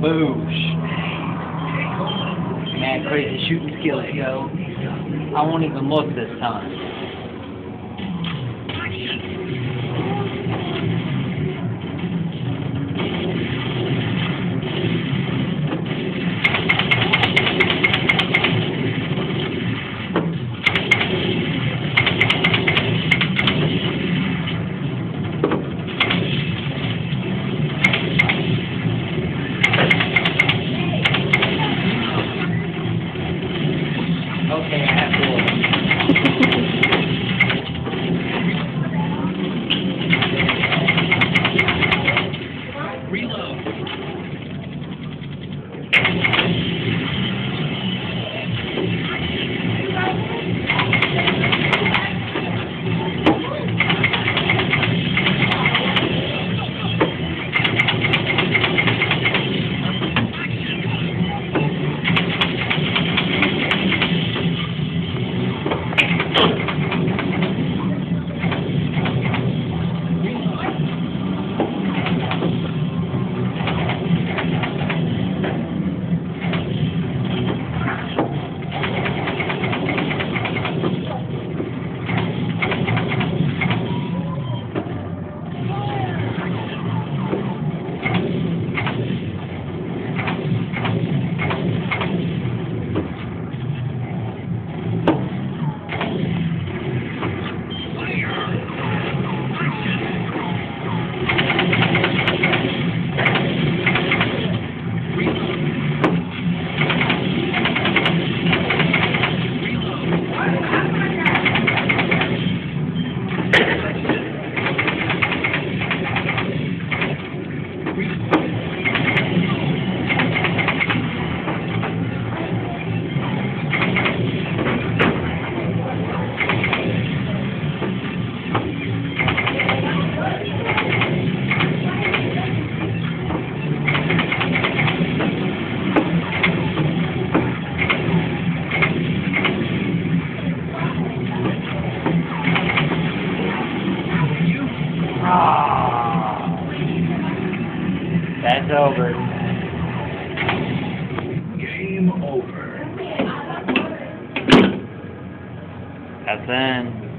Boosh. Man, crazy shooting skills, yo. I won't even look this time. That's over. Game over. That's in.